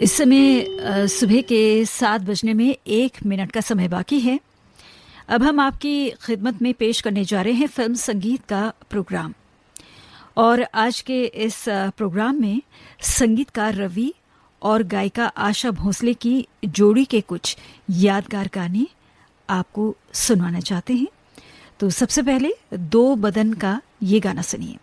इस समय सुबह के सात बजने में एक मिनट का समय बाकी है। अब हम आपकी खिदमत में पेश करने जा रहे हैं फ़िल्म संगीत का प्रोग्राम। और आज के इस प्रोग्राम में संगीतकार रवि और गायिका आशा भोसले की जोड़ी के कुछ यादगार गाने आपको सुनवाना चाहते हैं। तो सबसे पहले दो बदन का ये गाना सुनिए।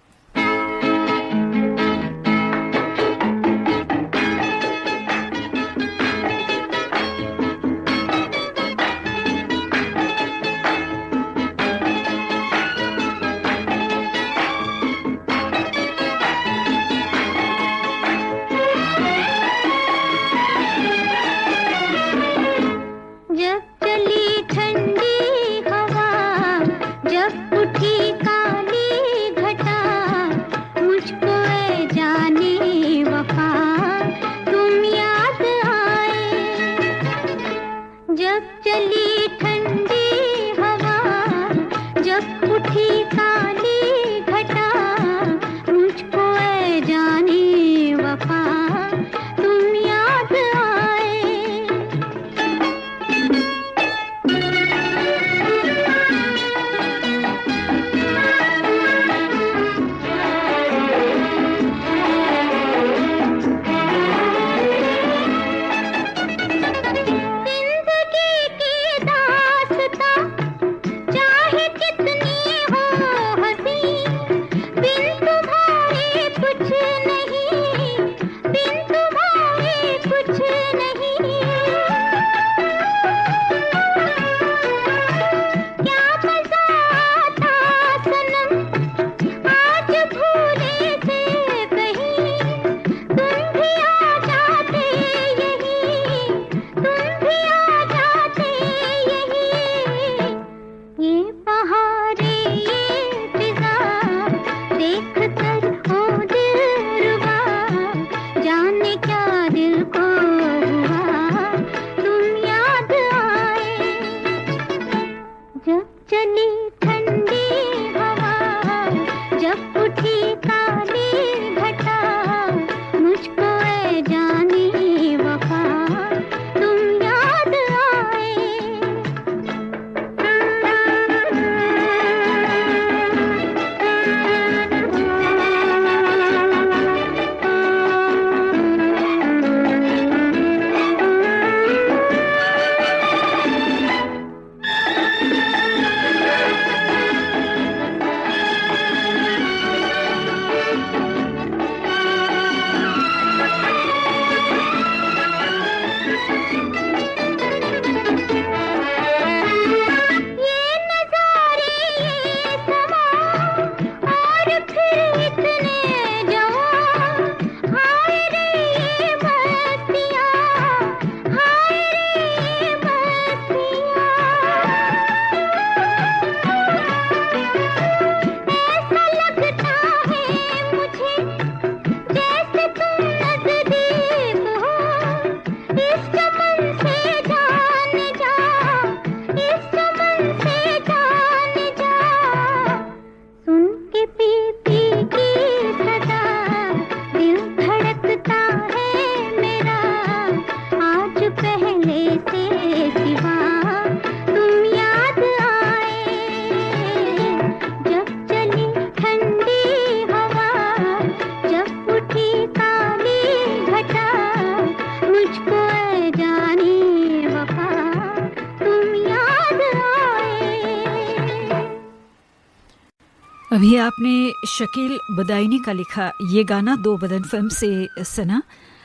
आपने शकील बदायनी का लिखा ये गाना दो बदन फ़िल्म से सुना।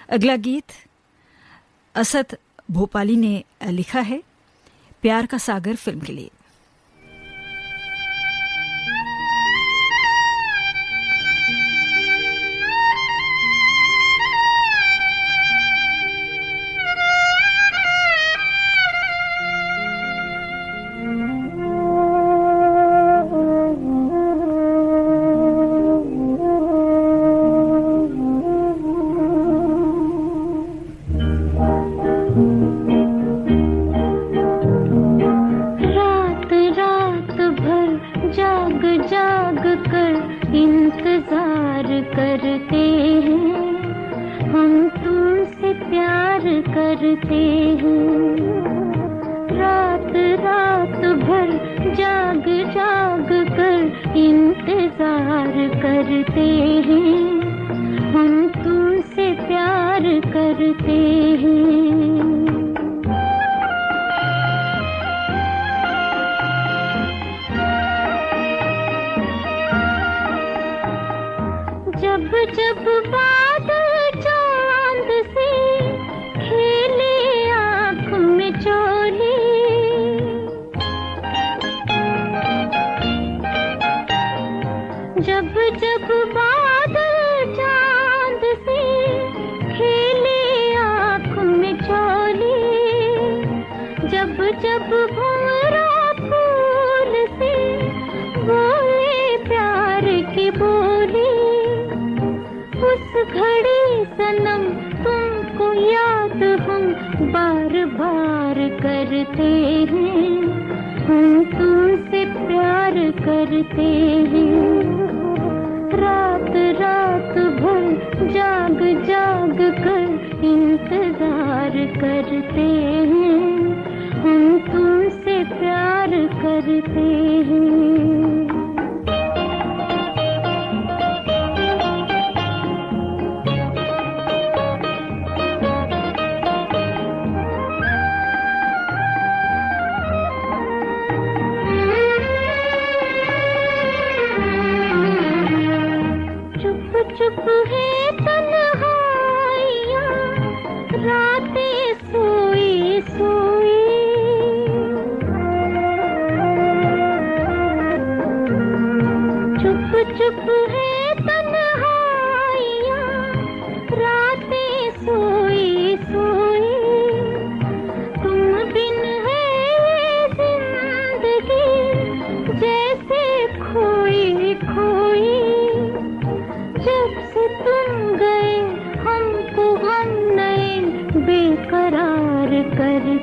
अगला गीत असद भोपाली ने लिखा है। प्यार का सागर फ़िल्म के लिए। करते हैं। रात रात भर जाग जाग कर इंतज़ार करते हैं। हम तुमसे प्यार करते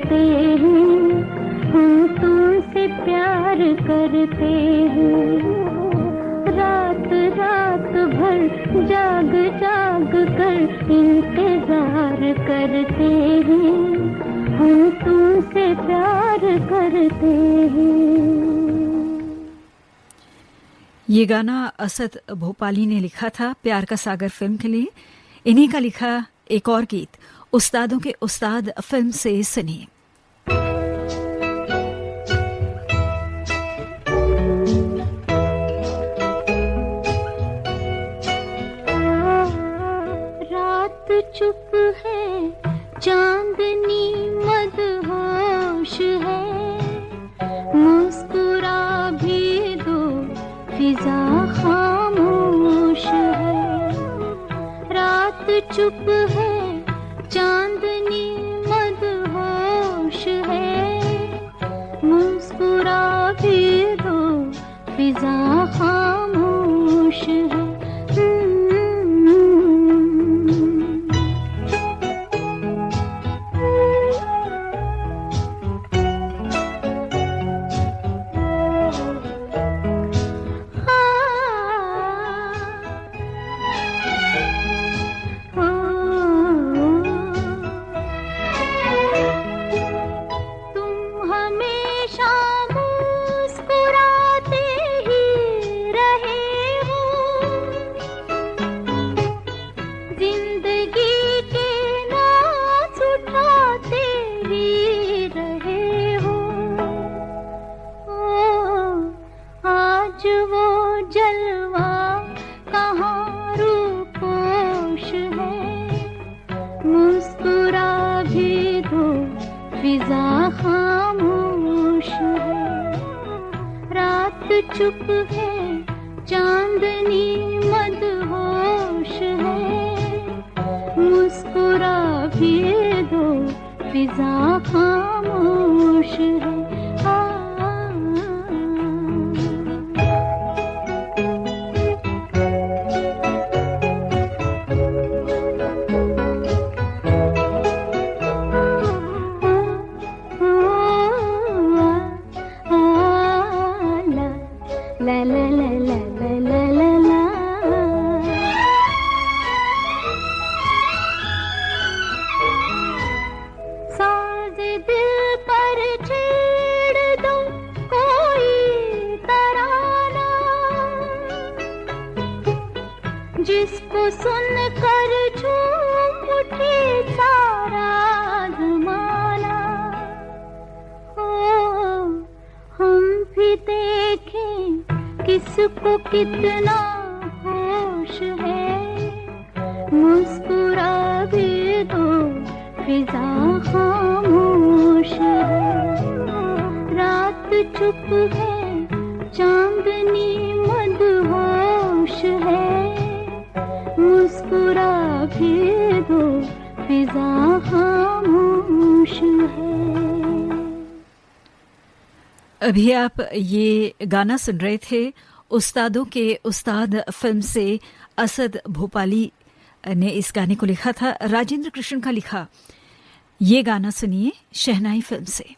करते हैं, हम तुमसे प्यार करते हैं। रात रात भर जाग जाग कर इंतज़ार करते हैं, हम तुमसे प्यार करते हैं। ये गाना असद भोपाली ने लिखा था प्यार का सागर फ़िल्म के लिए। इन्हीं का लिखा एक और गीत उस्तादों के उस्ताद फ़िल्म से सुनिए। रात चुप है, चांदनी मदहोश है। मुस्कुरा भी दो, फिजा खामोश है। रात चुप है चांदनी मदहोश है। मुस्कुरा भी दो फिजा खामोश अभी आप ये गाना सुन रहे थे उस्तादों के उस्ताद फ़िल्म से असद भोपाली ने इस गाने को लिखा था, राजेंद्र कृष्ण का लिखा। ये गाना सुनिए शहनाई फ़िल्म से।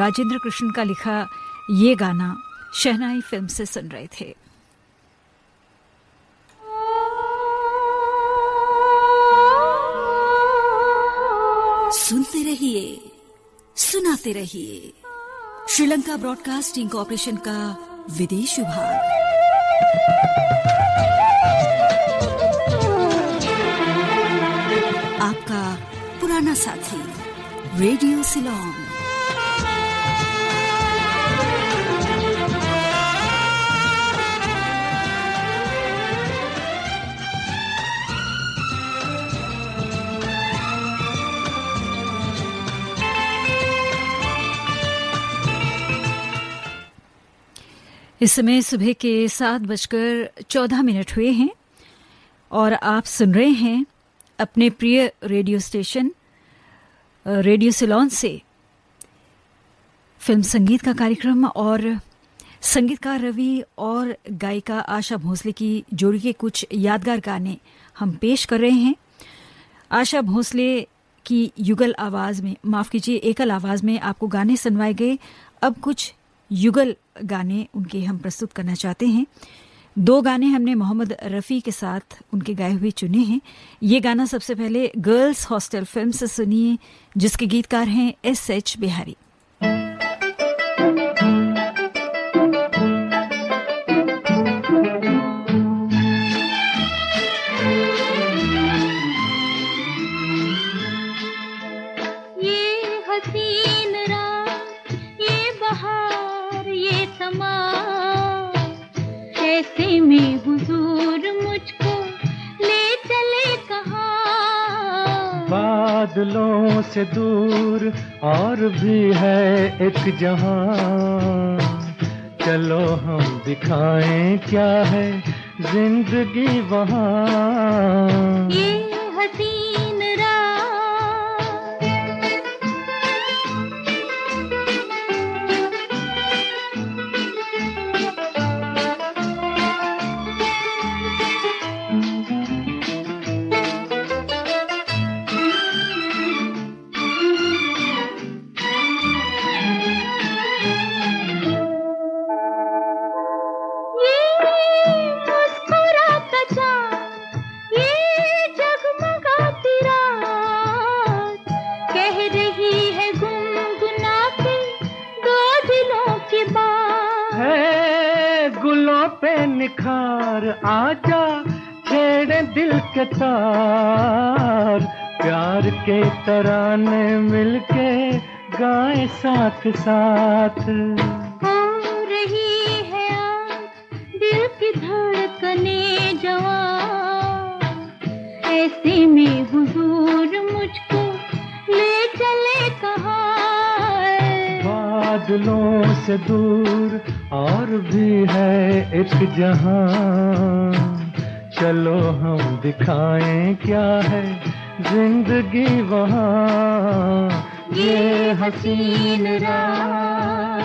राजेंद्र कृष्ण का लिखा ये गाना शहनाई फ़िल्म से सुन रहे थे। सुनते रहिए, सुनाते रहिए। श्रीलंका ब्रॉडकास्टिंग कॉरपोरेशन का विदेश विभाग। आपका पुराना साथी, रेडियो सिलोन। इस समय सुबह के सात बजकर चौदह मिनट हुए हैं और आप सुन रहे हैं अपने प्रिय रेडियो स्टेशन रेडियो सिलोन से फ़िल्म संगीत का कार्यक्रम और संगीतकार, रवि और गायिका आशा भोसले की जोड़ी के कुछ यादगार गाने हम पेश कर रहे हैं। आशा भोसले की युगल आवाज़ में, माफ़ कीजिए, एकल आवाज़ में आपको गाने सुनवाए गए। अब कुछ युगल गाने उनके हम प्रस्तुत करना चाहते हैं। दो गाने हमने मोहम्मद रफ़ी के साथ उनके गाए हुए चुने हैं। ये गाना सबसे पहले गर्ल्स हॉस्टल फ़िल्म से सुनिए, जिसके गीतकार हैं एस एच बिहारी। बादलों से दूर और भी है एक जहाँ। चलो हम दिखाएँ क्या है ज़िंदगी वहाँ। ये हसीन साथ साथ। हो रही है दिल की धड़कने जवान ऐसे में हुजूर मुझको ले चले कहा? बादलों से दूर और भी है एक जहाँ। चलो हम दिखाएँ क्या है ज़िंदगी वहाँ। ये हसीन रात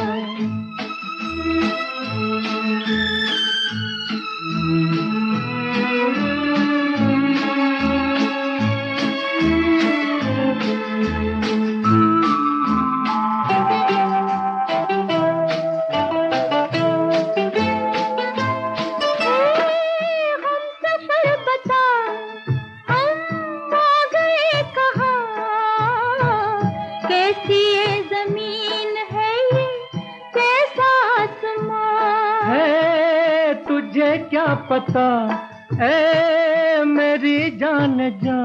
पता ए मेरी जान जा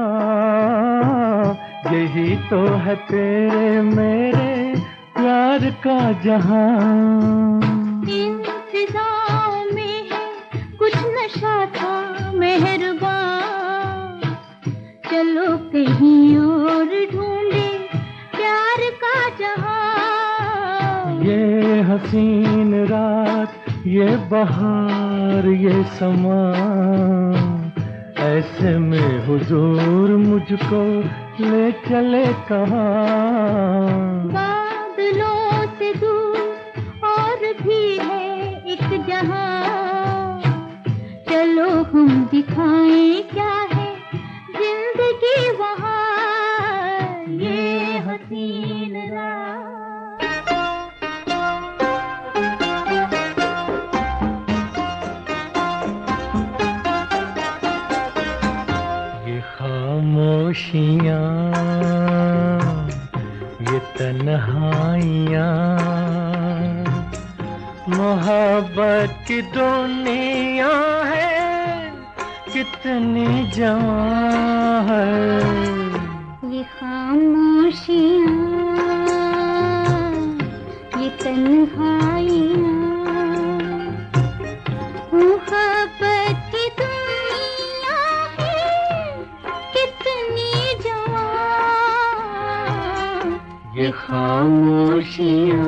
यही तो है तेरे मेरे प्यार का जहाँ में है कुछ नशा था मेहरबान। चलो कहीं और ढूंढे प्यार का जहाँ ये हसीन रात ये बहार, ये समा, ऐसे में हुजूर मुझको ले चले कहा? बादलों से दूर और भी है एक जहाँ। चलो हम दिखाएँ क्या है ज़िंदगी तन्हाइयाँ मोहब्बत की दुनिया है कितनी जवां है। खामोशियाँ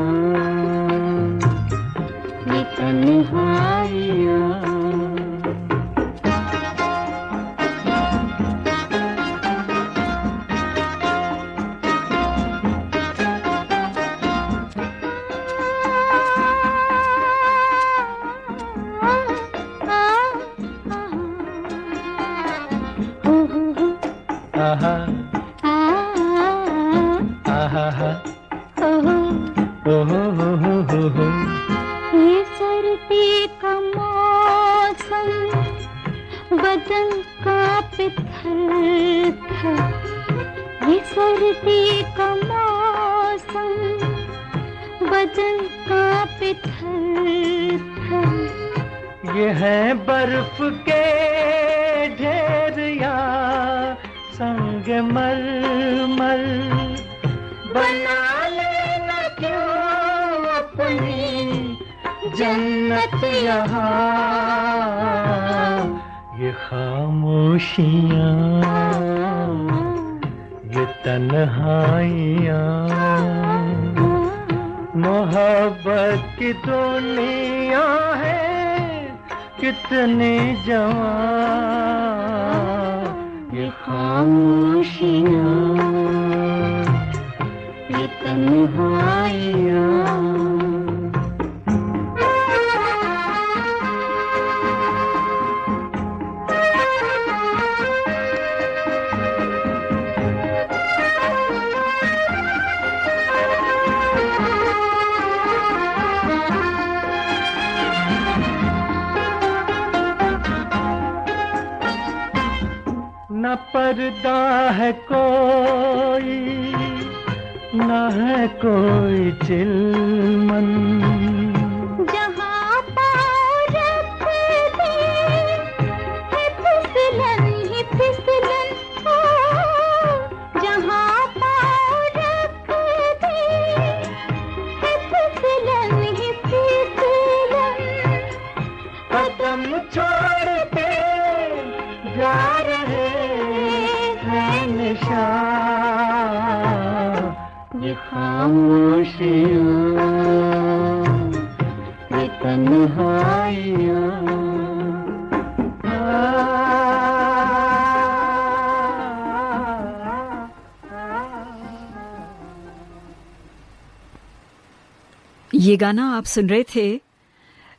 गाना आप सुन रहे थे,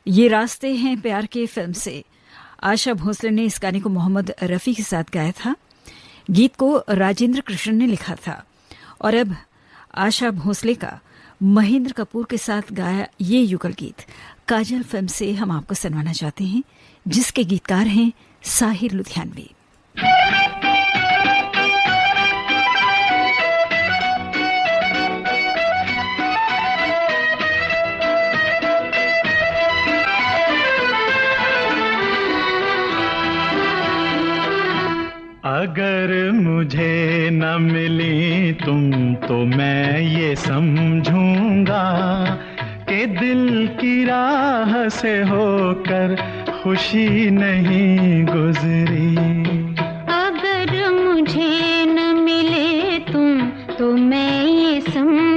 ये रास्ते हैं प्यार के फ़िल्म से। आशा भोसले ने इस गाने को मोहम्मद रफ़ी के साथ गाया था। गीत को राजेंद्र कृष्ण ने लिखा था। और अब आशा भोसले का महेंद्र कपूर के साथ गाया ये युगल गीत। काजल फ़िल्म से हम आपको सुनवाना चाहते हैं, जिसके गीतकार हैं साहिर लुधियानवी। अगर मुझे न मिली तुम तो मैं ये समझूँगा कि दिल की राह से होकर खुशी नहीं गुजरी। अगर मुझे न मिले तुम तो मैं ये समझ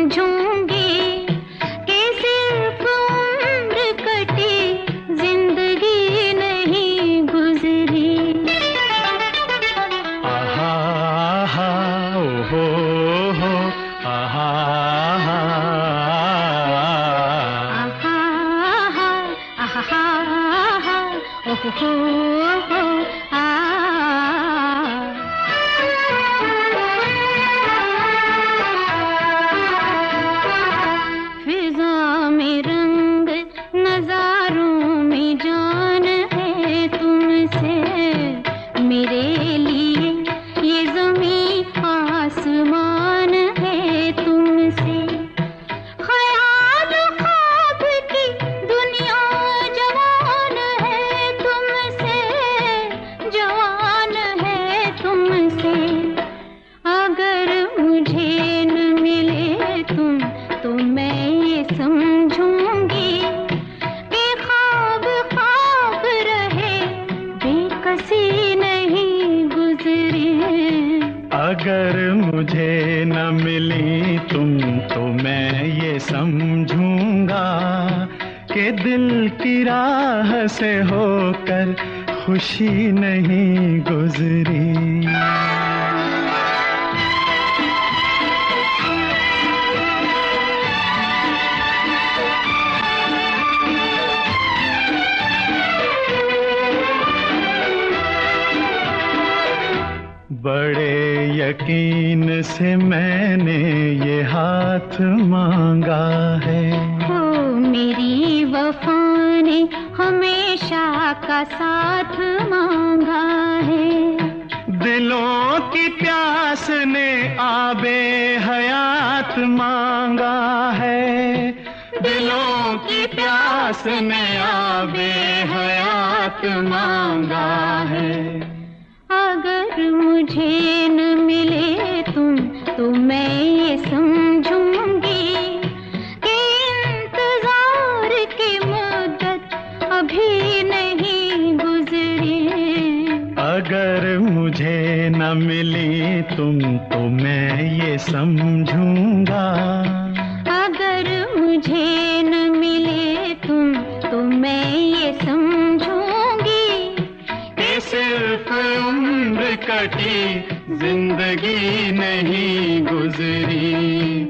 काटी, ज़िंदगी नहीं गुजरी।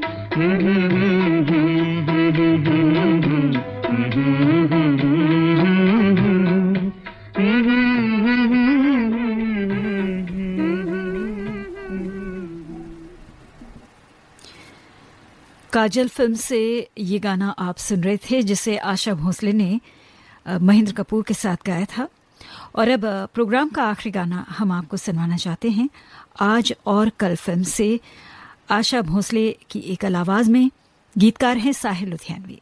काजल फ़िल्म से ये गाना आप सुन रहे थे, जिसे आशा भोसले ने महेंद्र कपूर के साथ गाया था। और अब प्रोग्राम का आखिरी गाना हम आपको सुनवाना चाहते हैं। आज और कल फ़िल्म से आशा भोसले की एकल आवाज़ में गीतकार हैं साहिर लुधियानवी।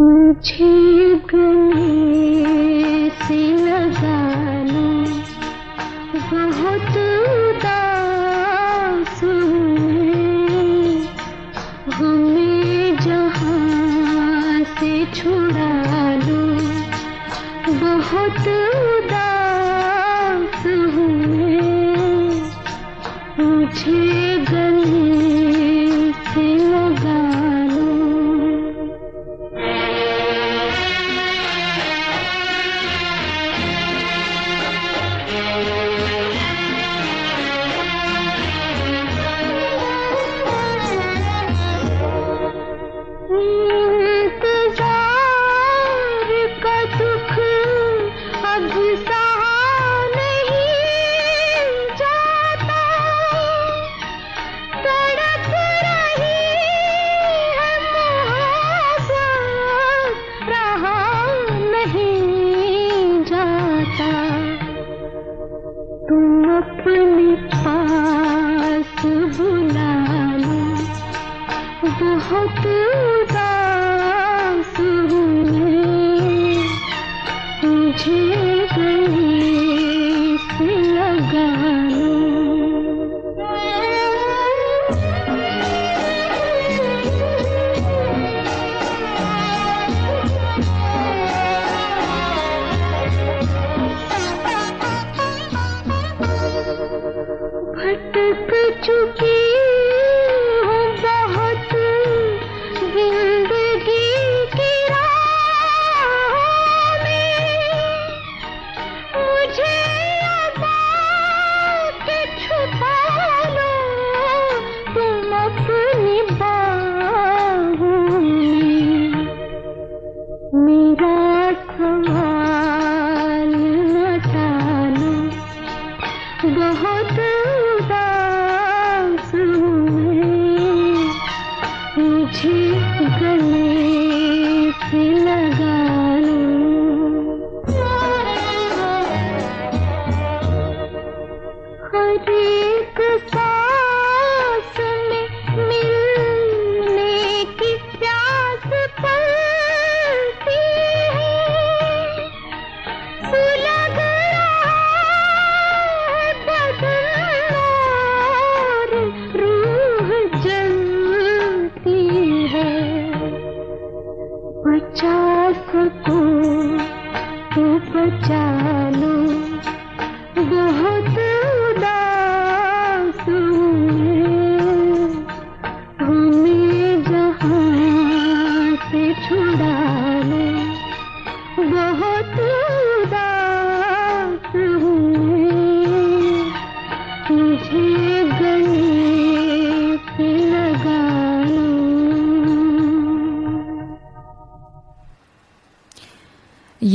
मुझे गले से लगाना बहुत हो तो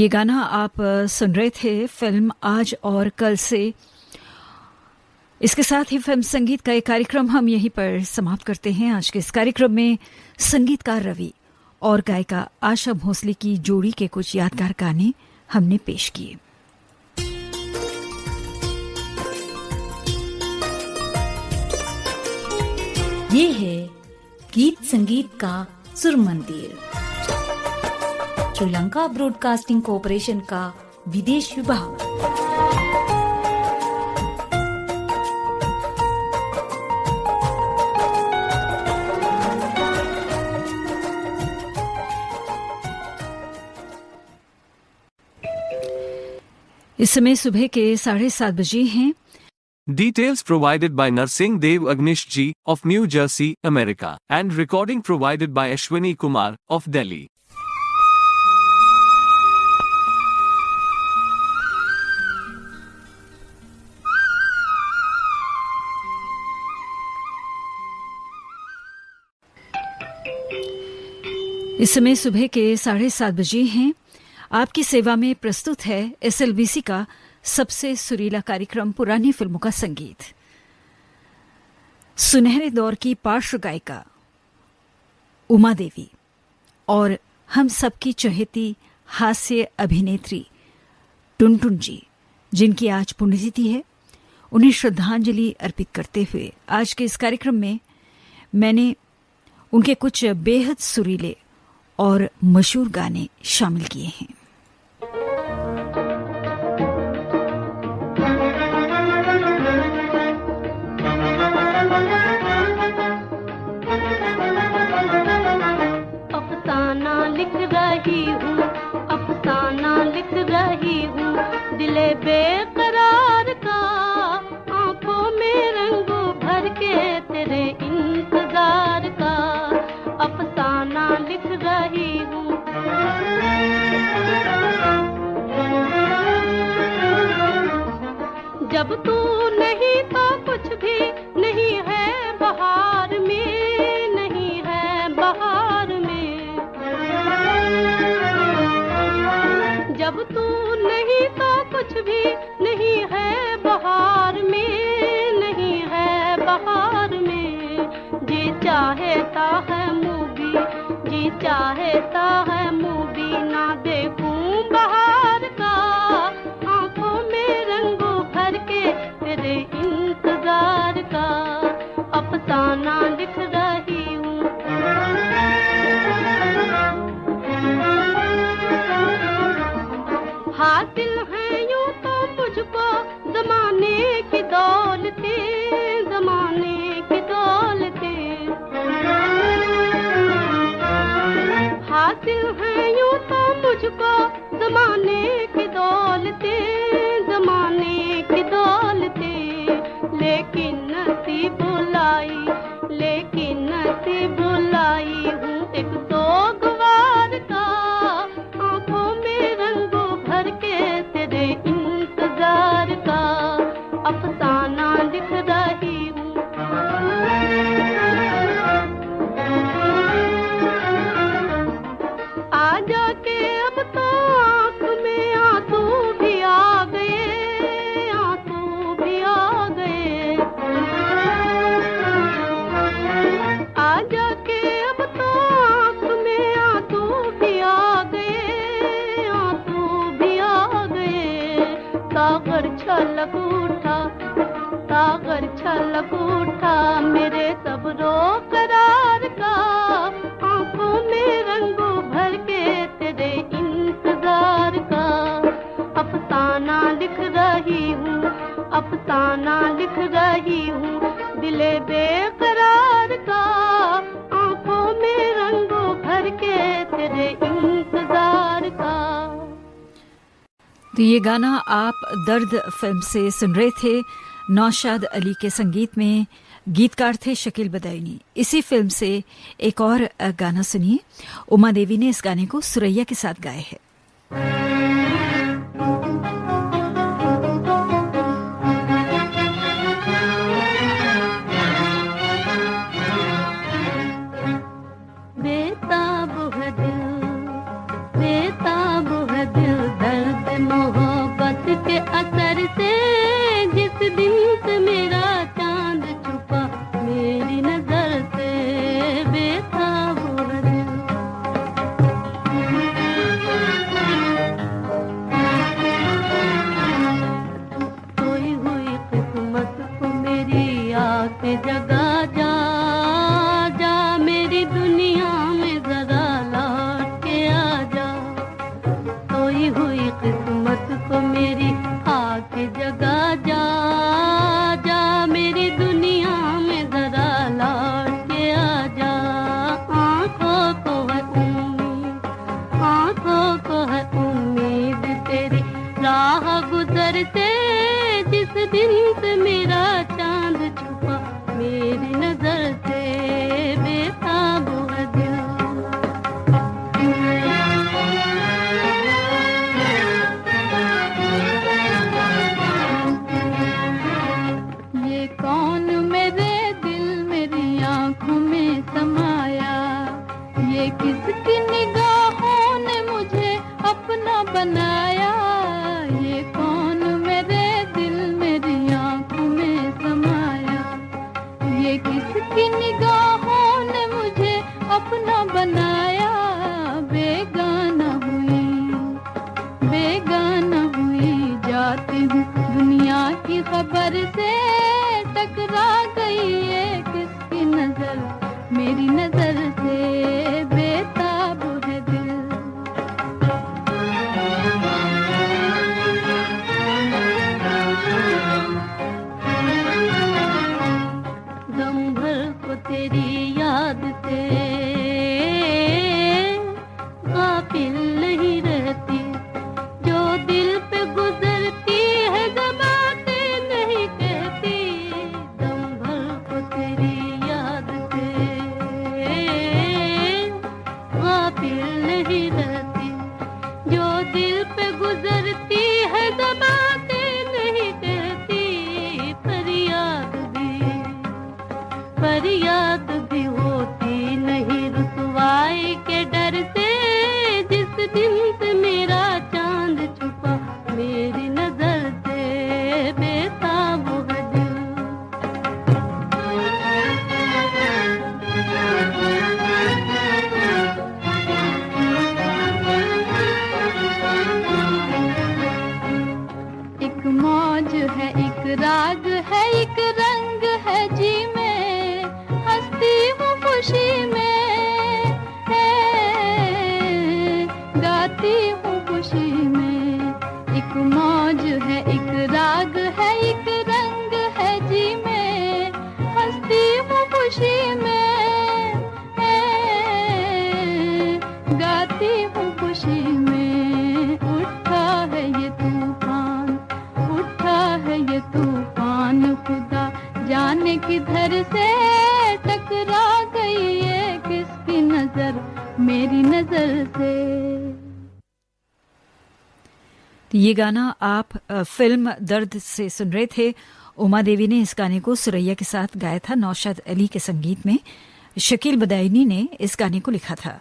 ये गाना आप सुन रहे थे, फ़िल्म आज और कल से। इसके साथ ही फ़िल्म संगीत का एक कार्यक्रम हम यहीं पर समाप्त करते हैं। आज के इस कार्यक्रम में संगीतकार रवि और गायिका आशा भोसले की जोड़ी के कुछ यादगार गाने हमने पेश किए। ये है गीत संगीत का सुर मंदिर श्रीलंका ब्रॉडकास्टिंग कॉरपोरेशन का विदेश विभाग। इस समय सुबह के साढ़े सात बजे हैं। Details provided by Narasimha Dev Agnish ji of New Jersey America and recording provided by Ashwini Kumar of Delhi इस समय सुबह के साढ़े सात बजे हैं। आपकी सेवा में प्रस्तुत है एसएलबीसी का सबसे सुरीला कार्यक्रम, पुरानी फ़िल्मों का संगीत। सुनहरे दौर की पार्श्व गायिका उमा देवी और हम सबकी चहेती हास्य अभिनेत्री टुनटुन जी, जिनकी आज पुण्यतिथि है, उन्हें श्रद्धांजलि अर्पित करते हुए आज के इस कार्यक्रम में मैंने उनके कुछ बेहद सुरीले और मशहूर गाने शामिल किए हैं। लिख रही हूँ, अफसाना लिख रही हूँ, दिले बेकरार जब तू नहीं तो कुछ भी नहीं है बहार में, नहीं है बहार में। जब तू नहीं तो कुछ भी नहीं है बहार में, नहीं है बहार में। जी चाहता है मूवी जी चाहता है मूवी ना देखूँ बहार अफसाना लिख रही हूँ। हासिल है यूँ तो मुझको जमाने की दौलते, जमाने की दौलते। हासिल है यूँ तो मुझको जमाने दर्द फ़िल्म से सुन रहे थे नौशाद अली के संगीत में गीतकार थे शकील बदायनी। इसी फ़िल्म से एक और गाना सुनिए। उमा देवी ने इस गाने को सुरैया के साथ गाया है। ये गाना आप फ़िल्म दर्द से सुन रहे थे। उमा देवी ने इस गाने को सुरैया के साथ गाया था नौशाद अली के संगीत में। शकील बदायनी ने इस गाने को लिखा था।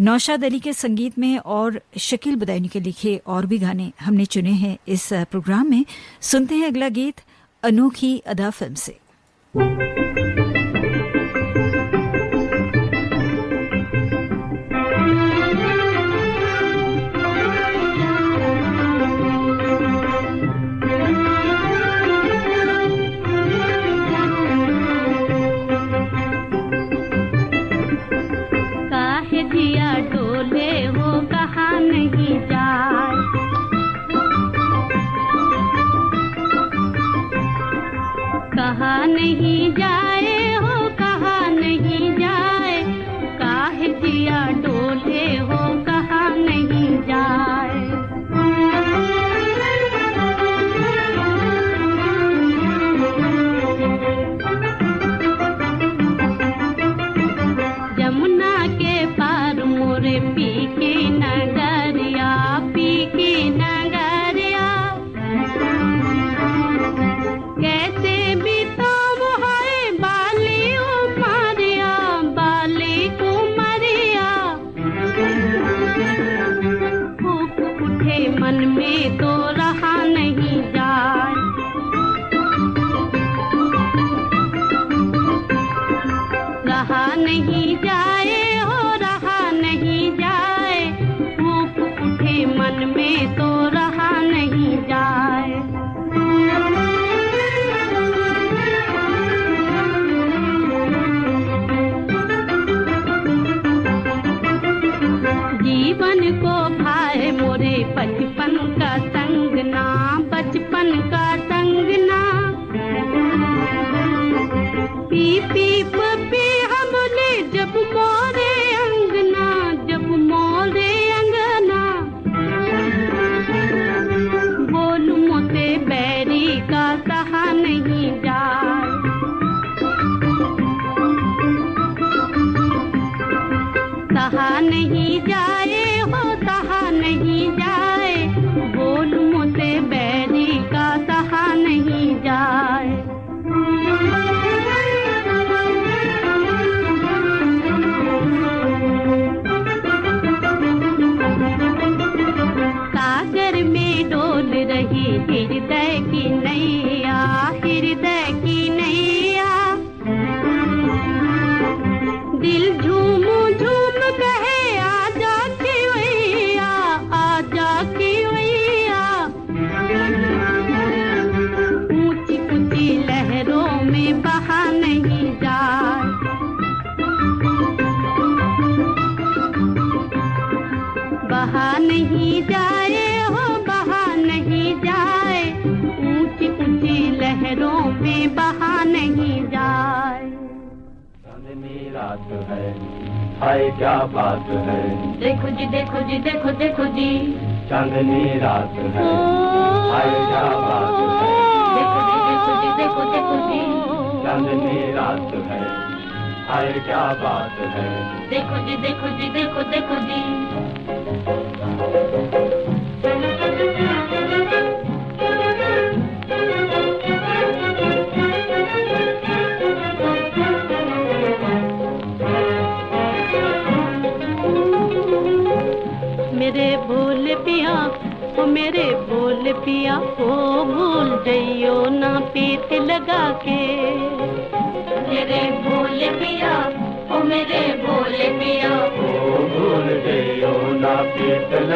नौशाद अली के संगीत में और शकील बदायनी के लिखे और भी गाने हमने चुने हैं इस प्रोग्राम में। सुनते हैं अगला गीत अनोखी अदा फ़िल्म से।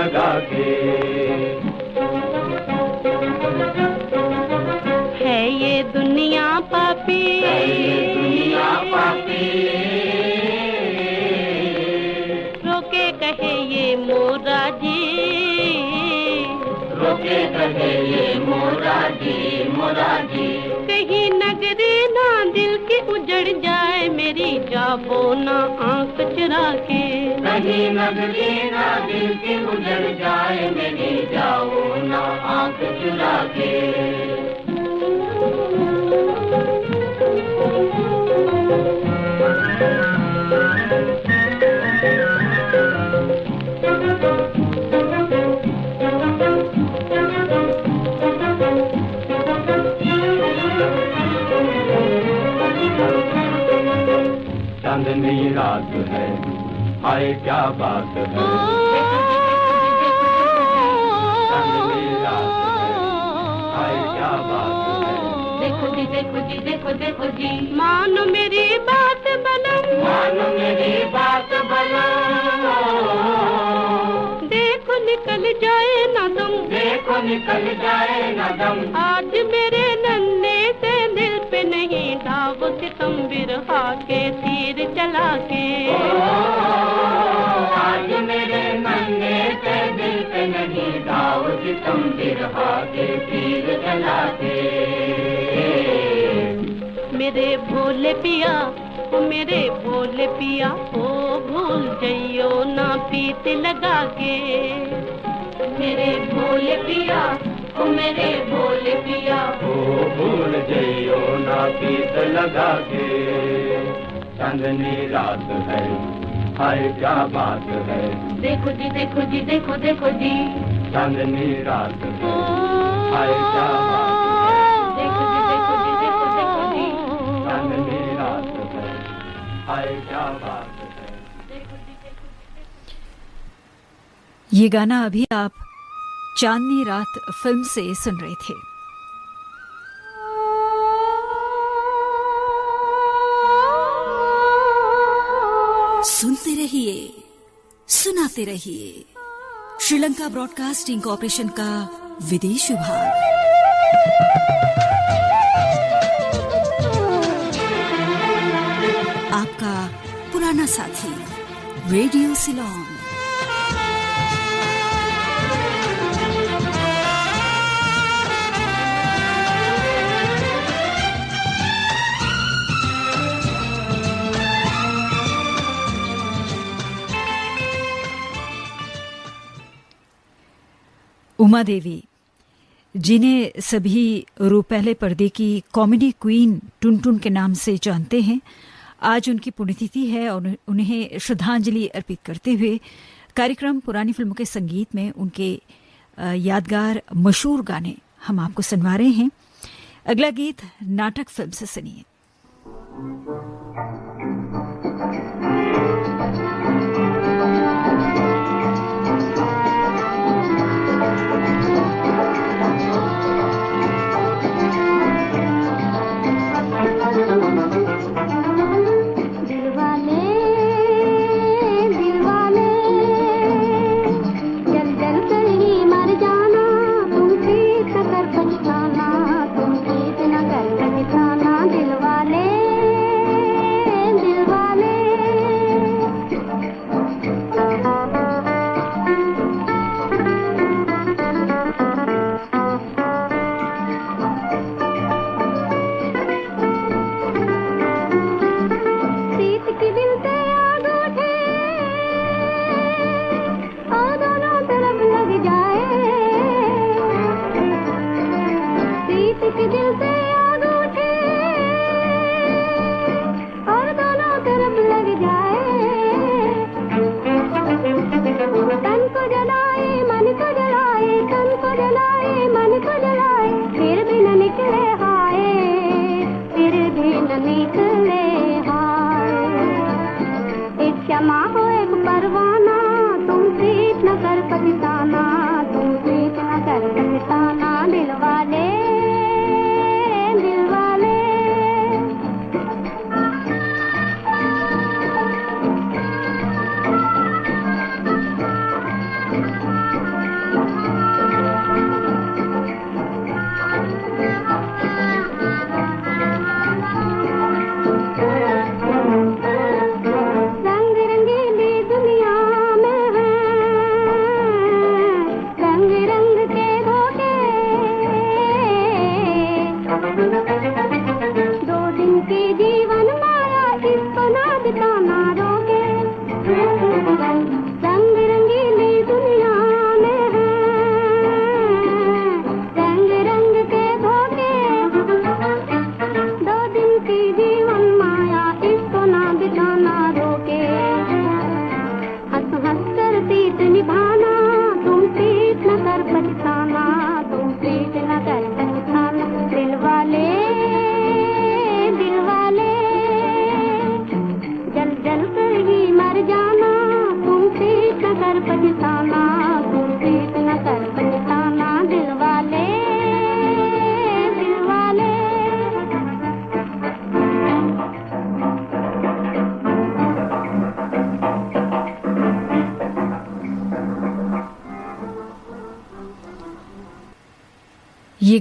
लगा के। है ये दुनिया पापी। दुनिया पापी। रोके कहे ये मोरा जी रोके कहे ये मोरा जी मोरा जी कहीं नगरी ना उजड़ जाए मेरी जाबो ना आँख चुरा के ना दिल के उजड़ जाए मेरी जाओ ना आँख चुरा के चांदनी रात है। हाय क्या बात है। रात है। हाय क्या बात है। देखो जी देखो जी देखो देखो जी। मानो मेरी बात बलम मानो मेरी बात बना देखो निकल जाए ना तुम देखो निकल जाए न दम। आज मेरे नन्हे से दिल पे नहीं सितम बिरहा के तीर चला के आज मेरे दिल पे नहीं दाव सितम बिरहा के तीर चलाते मेरे भोले पिया ओ मेरे भोले पिया ओ भूल जइयो ना पीत लगा के मेरे भोले पिया ओ मेरे भोले पिया ओ भूल जइयो ना पीत लगा के। चांदनी रात है हाय क्या बात है। देखो जी देखो जी देखो देखो जी। चांदनी रात है हाय क्या बात देखो जी देखो जी देखो देखो जी। चांदनी रात है हाय क्या बात है। ये गाना अभी आप चांदनी रात फ़िल्म से सुन रहे थे। सुनते रहिए, सुनाते रहिए। श्रीलंका ब्रॉडकास्टिंग कॉरपोरेशन का विदेश विभाग। आपका पुराना साथी, रेडियो सिलोन उमा देवी जिन्हें सभी रूपहले पर्दे की कॉमेडी क्वीन टुनटुन के नाम से जानते हैं, आज उनकी पुण्यतिथि है और उन्हें श्रद्धांजलि अर्पित करते हुए कार्यक्रम पुरानी फ़िल्मों के संगीत में उनके यादगार मशहूर गाने हम आपको सुनवा रहे हैं। अगला गीत नाटक फ़िल्म से सुनिए।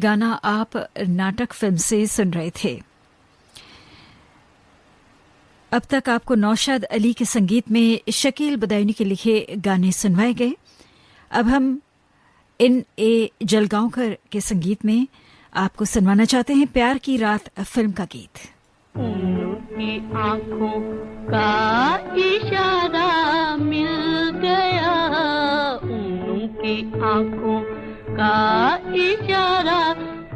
गाना आप नाटक फ़िल्म से सुन रहे थे। अब तक आपको नौशाद अली के संगीत में शकील बदायूनी के लिखे गाने सुनवाए गए। अब हम इन ए जलगांवकर के संगीत में आपको सुनवाना चाहते हैं प्यार की रात फ़िल्म का गीत। आँखों का इशारा मिल गया। आँखों का इशारा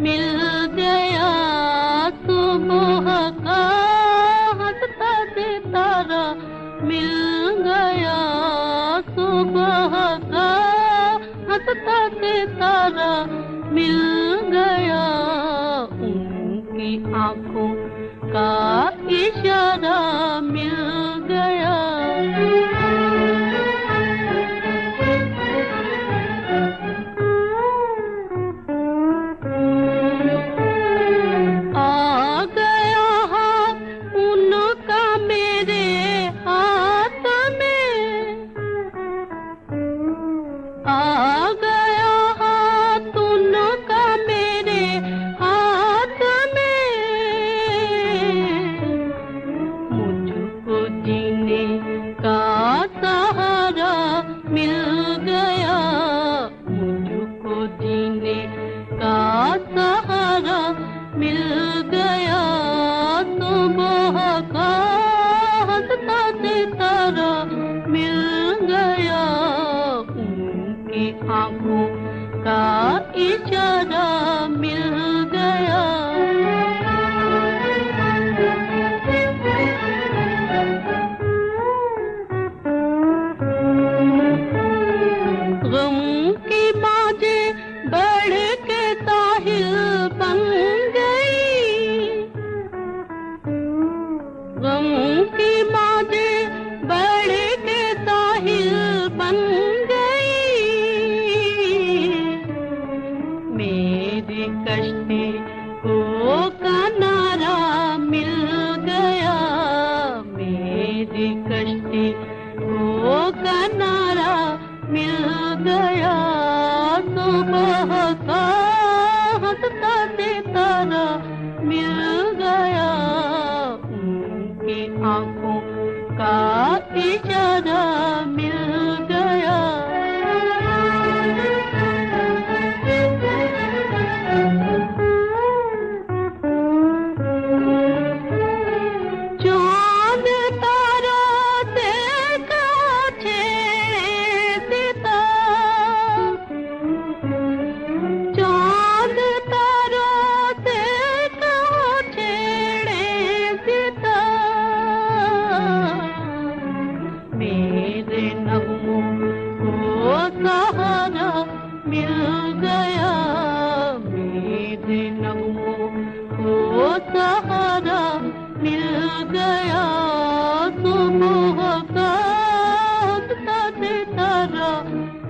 मिल गया सुबह का हंसता सितारा मिल गया सुबह का हंसता सितारा मिल गया। उनकी आँखों का इशारा मिल गया।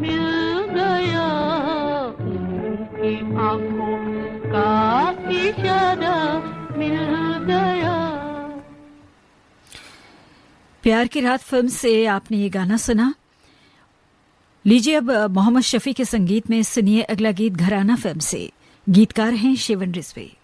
मिल गया। उनकी आँखों का इशारा मिल गया। प्यार की रात फ़िल्म से आपने ये गाना सुना? लीजिए अब मोहम्मद शफी के संगीत में सुनिए अगला गीत घराना फ़िल्म से। गीतकार हैं शिवन रिजवी।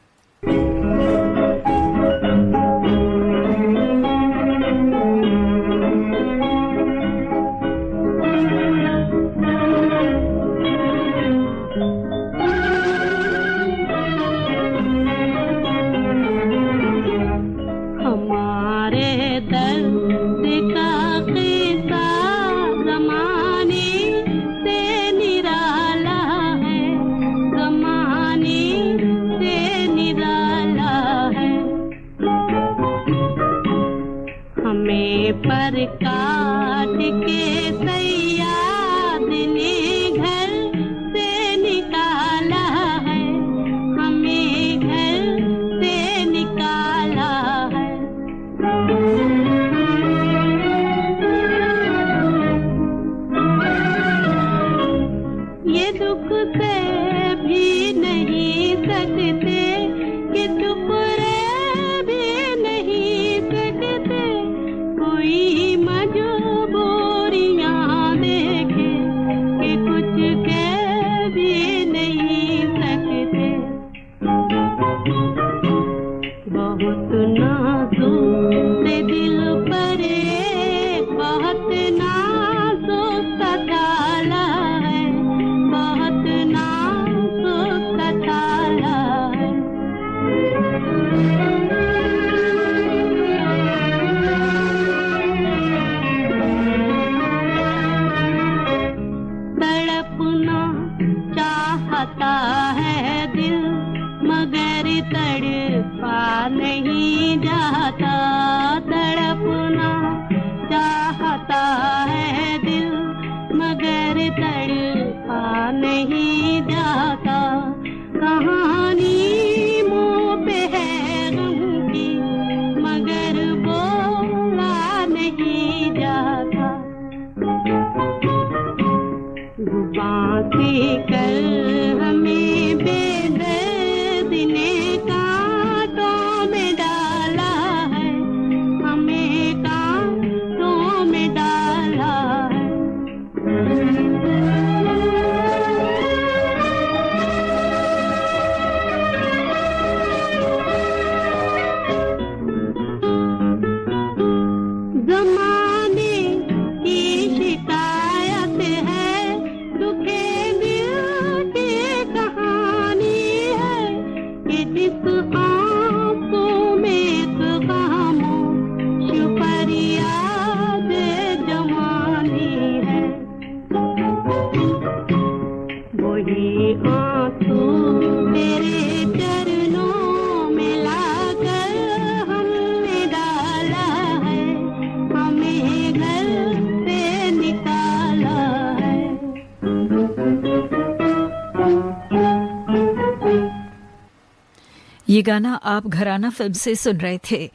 ये गाना आप घराना फ़िल्म से सुन रहे थे।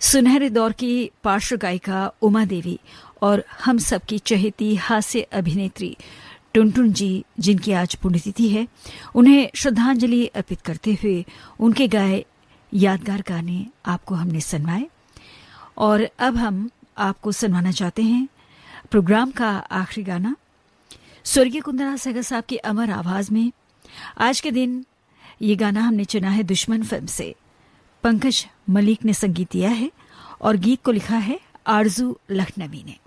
सुनहरे दौर की पार्श्व गायिका उमा देवी और हम सबकी चहेती हास्य अभिनेत्री टुनटुन जी, जिनकी आज पुण्यतिथि है, उन्हें श्रद्धांजलि अर्पित करते हुए उनके गाए यादगार गाने आपको हमने सुनवाए। और अब हम आपको सुनवाना चाहते हैं प्रोग्राम का आखिरी गाना। स्वर्गीय कुंदरा सहगल साहब की अमर आवाज़ में आज के दिन ये गाना हमने चुना है दुश्मन फ़िल्म से। पंकज मलिक ने संगीत दिया है और गीत को लिखा है आरज़ू लखनवी ने।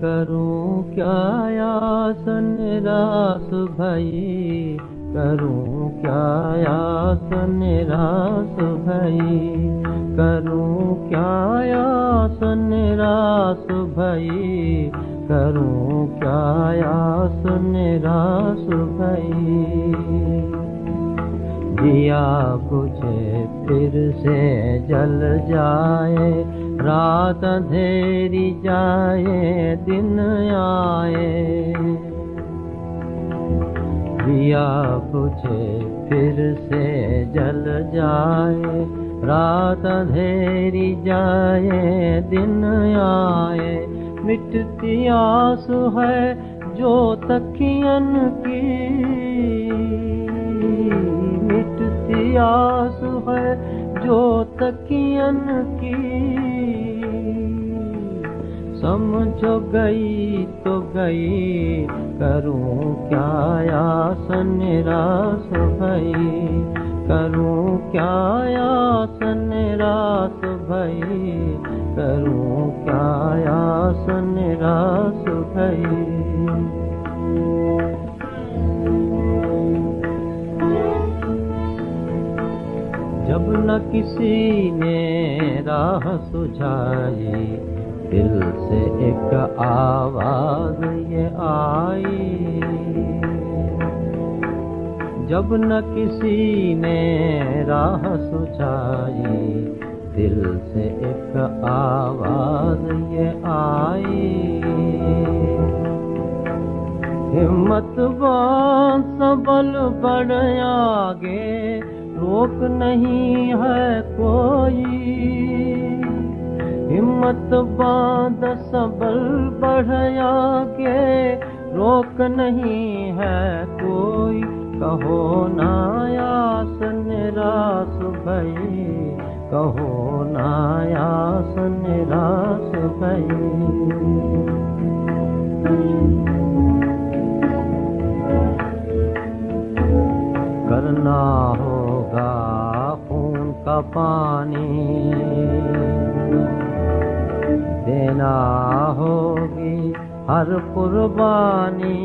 करूँ क्या यासन रास भई? करूँ क्या यासन रास भई? करूँ क्या यासन रास भई? करूँ क्या यासन रास भई? दिया बुझे फिर से जल जाए, रात अंधेरी जाए, दिन आए। दिया बुझे फिर से जल जाए। रात अंधेरी जाए, दिन आए। मिटती आस है जो तकियन की। मिटती आस है जो तकियन की। समझो गई तो गई करूँ क्या आसन रास भई करूँ क्या आसन रास भई करूँ क्या आसन रास भई जब न किसी ने राह सुझाई दिल से एक आवाज़ ये आई। जब न किसी ने राह सुझाई, दिल से एक आवाज़ ये आई। हिम्मत सबल बढ़ आगे, रोक नहीं है कोई। हिम्मत बाँध सबल बढ़ आगे रोक नहीं है कोई। कहो नायास निराश भई, कहो नायास निराश भई। करना होगा खून का पानी। देना होगी हर कुर्बानी।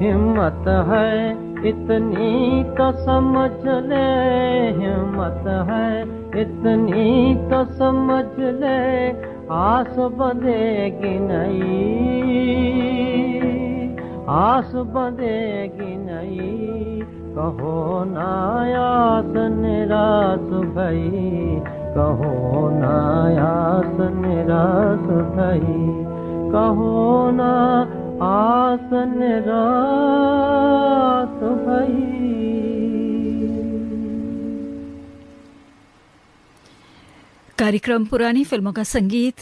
हिम्मत है इतनी तो समझ ले, हिम्मत है इतनी तो समझ ले, आस बंधेगी नहीं, आस बंधेगी नहीं। कहो नायास निराश भई। कहो नायास निराश भई कहो ना आस निराश भई कार्यक्रम पुरानी फ़िल्मों का संगीत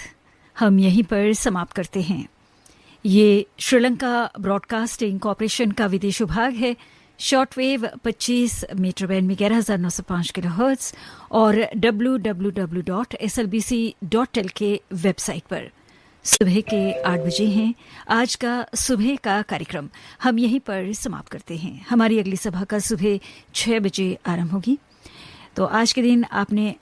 हम यहीं पर समाप्त करते हैं। ये श्रीलंका ब्रॉडकास्टिंग कॉरपोरेशन का विदेश विभाग है। शॉर्टवेव 25 मीटर बैंड में ग्यारह हज़ार नौ सौ पाँच किलो हर्ट्स और W W W dot S L B C dot L K website पर। सुबह के आठ बजे हैं। आज का सुबह का कार्यक्रम हम यहीं पर समाप्त करते हैं। हमारी अगली सभा का सुबह छह बजे आरंभ होगी। तो आज के दिन आपने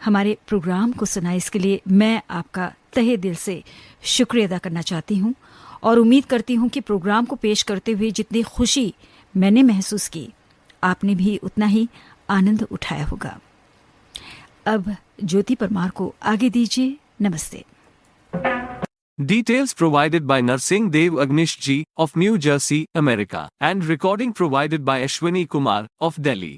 हमारे प्रोग्राम को सुना, इसके लिए मैं आपका तहे दिल से शुक्रिया अदा करना चाहती हूँ और उम्मीद करती हूँ कि प्रोग्राम को पेश करते हुए जितनी खुशी मैंने महसूस की आपने भी उतना ही आनंद उठाया होगा अब ज्योति परमार को आगे दीजिए नमस्ते Details provided by Narsingh Dev Agnish Ji of New Jersey, America, and recording provided by Ashwini Kumar of Delhi.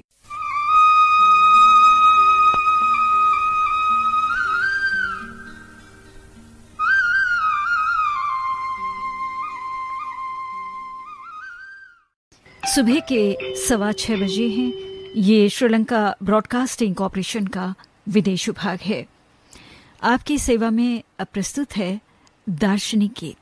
सुबह के सवा छह बजे हैं। ये श्रीलंका ब्रॉडकास्टिंग कॉरपोरेशन का विदेश विभाग है। आपकी सेवा में प्रस्तुत है दार्शनिक गीत।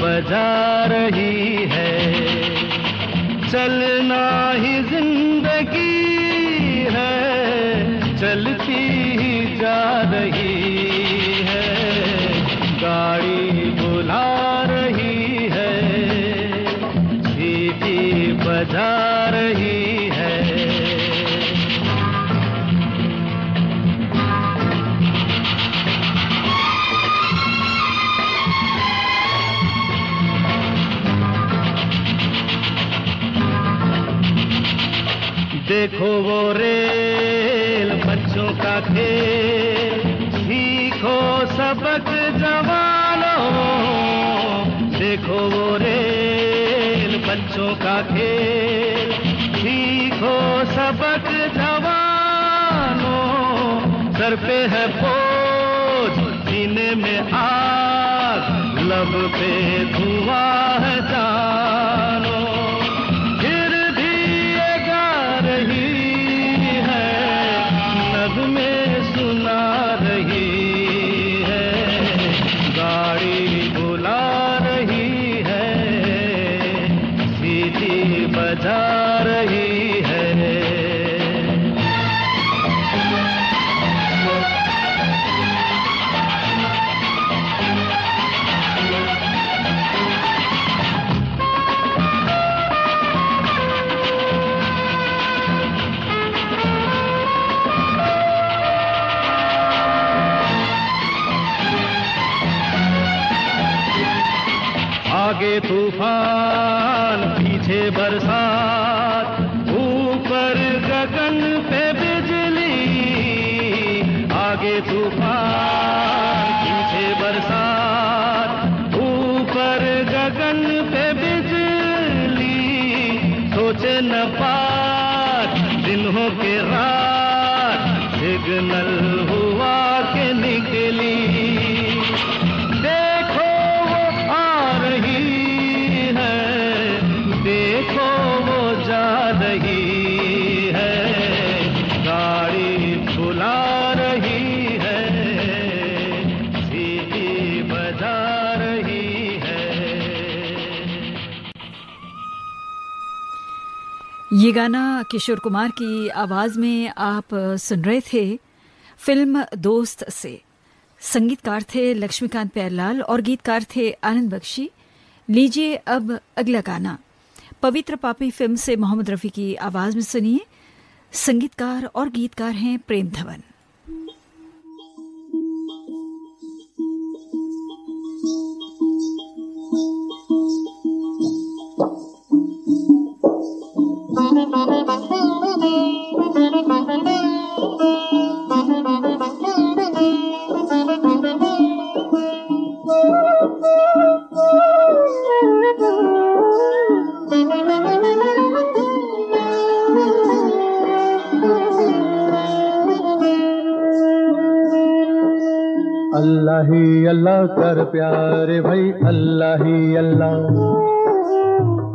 बजा रही है। चलना देखो वो रेल, बच्चों का खेल। सीखो सबक जवानों, देखो वो रेल, बच्चों का खेल। सीखो सबक जवानों, सर पे है बोझ सीने में आग, लब पे धुआँ। तूफ़ान, पीछे बरसात, ऊपर गगन पे बिजली, आगे तूफ़ान, पीछे बरसात, ऊपर गगन पे बिजली। सोचे न पार दिन के रात, सिग्नल ये गाना किशोर कुमार की आवाज़ में आप सुन रहे थे फ़िल्म दोस्त से। संगीतकार थे लक्ष्मीकांत प्यारलाल और गीतकार थे आनंद बख्शी। लीजिए अब अगला गाना। पवित्र पापी फ़िल्म से मोहम्मद रफी की आवाज़ में सुनिए। संगीतकार और गीतकार हैं प्रेम धवन। अल्लाह ही अल्लाह कर प्यारे भाई अल्लाह ही अल्लाह।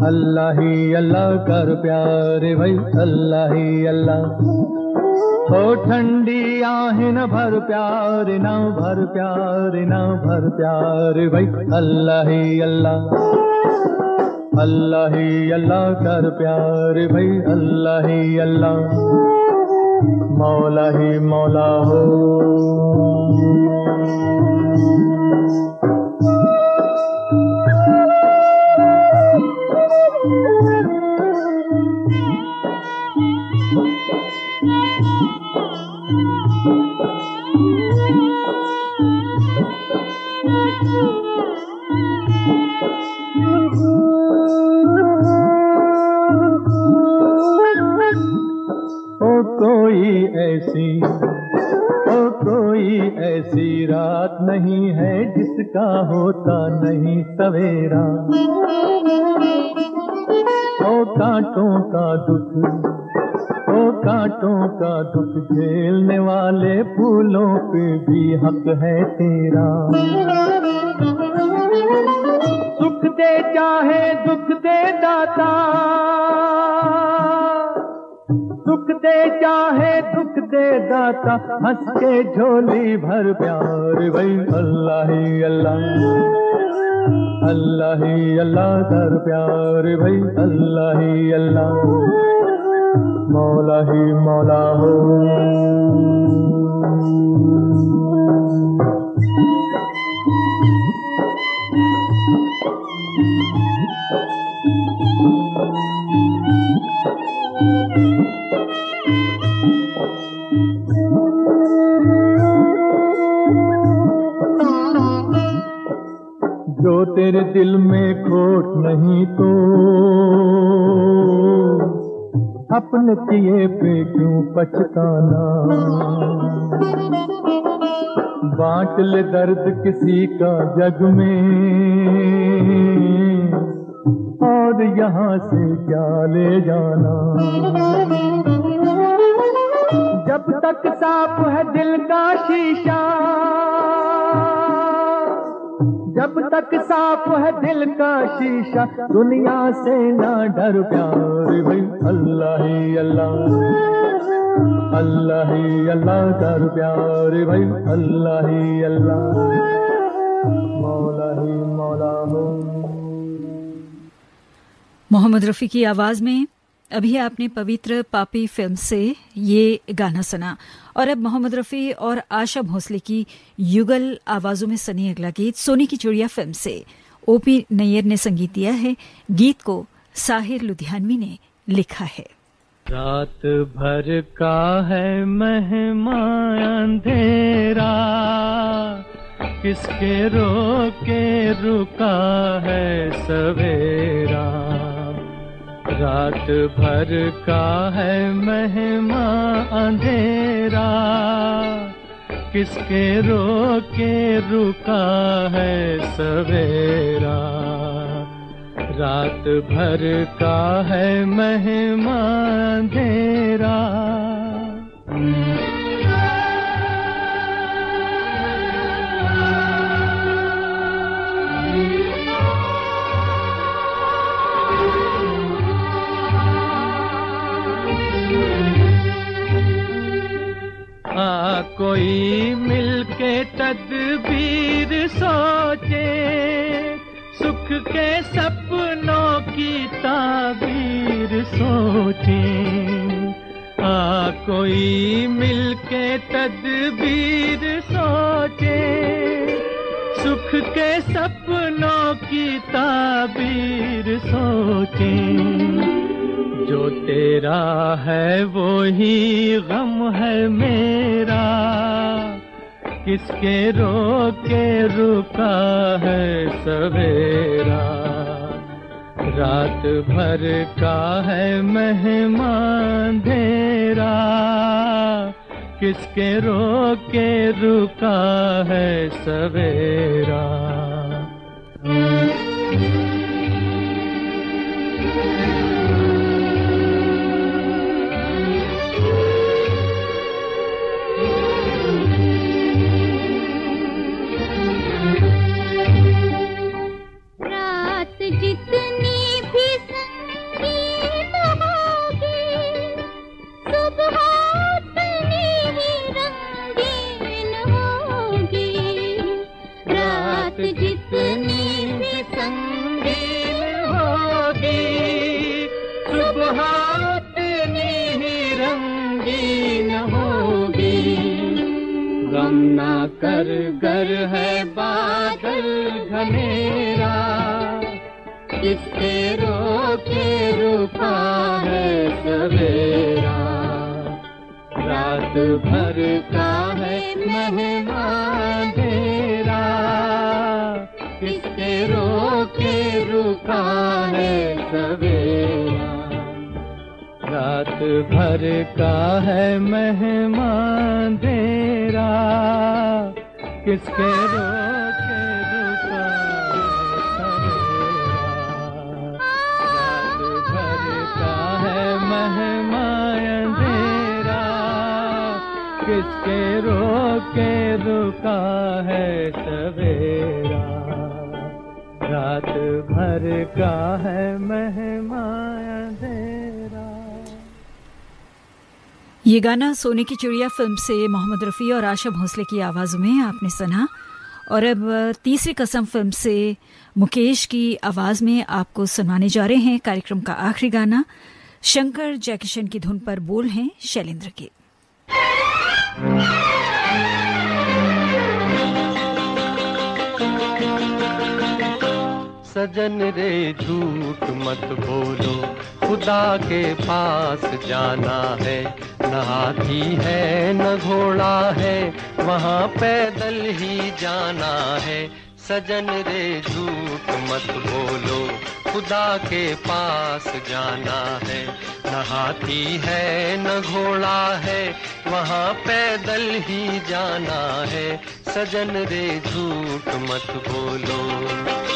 अल्लाह ही अल्लाह कर प्यारे भाई, अल्लाह ही अल्लाह। हो ठंडी आहें न भर प्यार, न भर प्यार, न भर प्यार भाई, अल्लाह ही अल्लाह। अल्लाह ही अल्लाह कर प्यार भाई, अल्लाह ही अल्लाह। मौला ही मौला हो। कोई ऐसी, ओ कोई ऐसी रात नहीं है जिसका होता नहीं सवेरा। ओ कांटों का दुख, ओ कांटों का दुख झेलने वाले फूलों पे भी हक है तेरा। सुख दे चाहे दुख दे दाता दे, चाहे दुख दे दाता हंस के झोली भर प्यार। भाई अल्लाह ही अल्लाह अल्लाह ही अल्लाह दर प्यार। भाई अल्लाह ही अल्लाह, मौला ही मौला हो। तेरे दिल में खोट नहीं तो। अपने किए पे क्यों पछताना? बांट ले दर्द किसी का जग में, और यहाँ से क्या ले जाना? जब तक साफ़ है दिल का शीशा जब तक साफ़ है दिल का शीशा, दुनिया से ना डर प्यार भाई अल्लाह ही अल्लाह अल्लाह ही अल्लाह कर प्यार भाई अल्लाह ही अल्लाह, मौला ही मौला हो। मोहम्मद रफ़ी की आवाज़ में अभी आपने पवित्र पापी फ़िल्म से ये गाना सुना। और अब मोहम्मद रफ़ी और आशा भोसले की युगल आवाज़ों में सनी अगला गीत सोनी की चुड़िया फ़िल्म से। ओपी नैयर ने संगीत दिया है। गीत को साहिर लुधियानवी ने लिखा है। रात भर का है मेहमान अंधेरा। किसके रोके रुका है सवेरा। रात भर का है महिमा अंधेरा। किसके रो के रुका है सवेरा? रात भर का है महिमा अंधेरा। कोई मिलके तदबीर सोचे, सुख के सपनों की ताबीर सोचे। आ, कोई मिलके तदबीर सोचे, सुख के सपनों की ताबीर सोचे। तेरा है वो ही गम है मेरा। किसके रो के रुका है सवेरा। रात भर का है मेहमान धेरा। किसके रो के रुका है सवेरा। कर गर है बादल घनेरा किसके रोके रुका है सवेरा। रात भर का है मेहमान तेरा किसके रोके रुका है सवेरा। रात भर का है मेहमान तेरा। किसके रोके रुका रात भर का है मेहमान तेरा। किसके रोके रुका है सवेरा। रात भर का है मेहमान तेरा। ये गाना सोने की चिड़िया फ़िल्म से मोहम्मद रफ़ी और आशा भोसले की आवाज़ में आपने सुना। और अब तीसरी कसम फ़िल्म से मुकेश की आवाज़ में आपको सुनाने जा रहे हैं कार्यक्रम का आखिरी गाना। शंकर जयकिशन की धुन पर बोल हैं शैलेंद्र के। सजन रे झूठ मत बोलो खुदा के पास जाना है। न हाथी है, न घोड़ा है, वहाँ पैदल ही जाना है। सजन रे, झूठ मत बोलो, खुदा के पास जाना है। न हाथी है, न घोड़ा है, वहाँ पैदल ही जाना है। सजन रे, झूठ मत बोलो।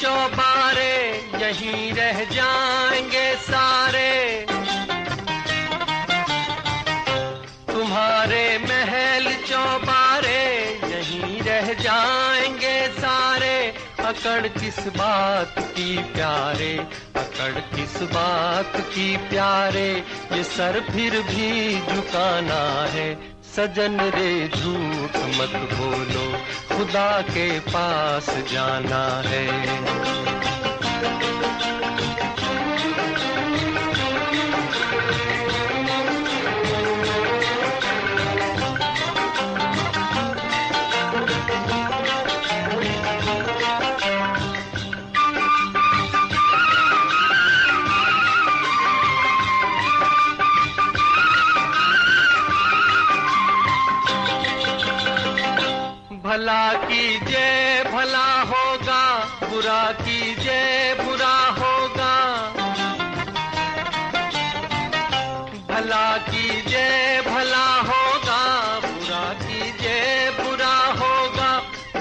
चौबारे यहीं रह जाएँगे सारे। तुम्हारे महल चौबारे यहीं रह जाएँगे सारे। अकड़ किस बात की प्यारे, अकड़ किस बात की प्यारे। ये सर फिर भी झुकाना है, सजन रे झूठ मत बोलो। खुदा के पास जाना है। भला कीजिए भला होगा बुरा कीजिए बुरा होगा।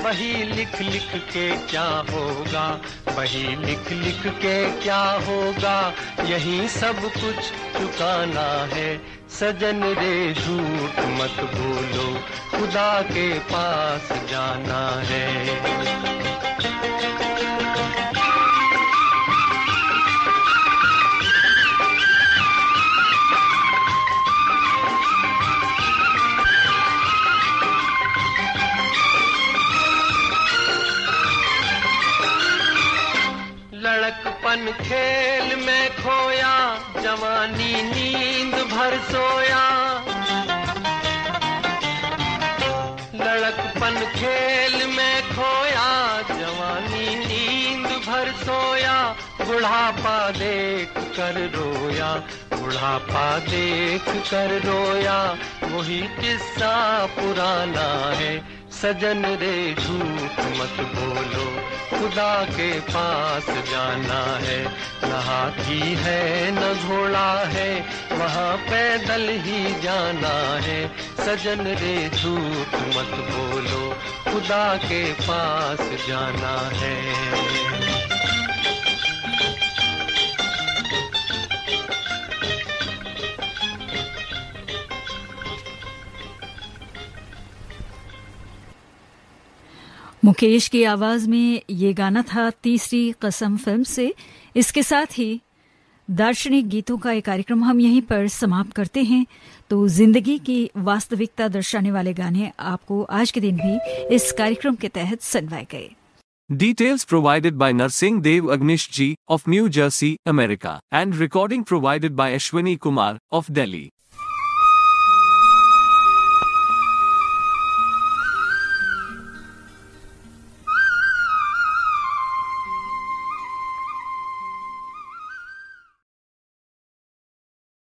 वही लिख लिख के क्या होगा? वही लिख लिख के क्या होगा? यही सब कुछ चुकाना है। सजन रे झूठ मत बोलो, खुदा के पास जाना है। लड़कपन खेल में खोया, जवानी नींद भर सोया। लड़कपन खेल में खोया, जवानी नींद भर सोया। बुढ़ापा देख कर रोया, बुढ़ापा देख कर रोया। वही किस्सा पुराना है सजन रे, झूठ मत बोलो। खुदा के पास जाना है। न हाथी है, न घोड़ा है। वहाँ पैदल ही जाना है। सजन रे, झूठ मत बोलो। खुदा के पास जाना है। मुकेश की आवाज़ में ये गाना था तीसरी कसम फ़िल्म से। इसके साथ ही दार्शनिक गीतों का ये कार्यक्रम हम यहीं पर समाप्त करते हैं। तो ज़िंदगी की वास्तविकता दर्शाने वाले गाने आपको आज के दिन भी इस कार्यक्रम के तहत सुनवाए गए। Details provided by Narsingh Dev Agnish Ji of New Jersey, America, and recording provided by Ashwini Kumar of Delhi.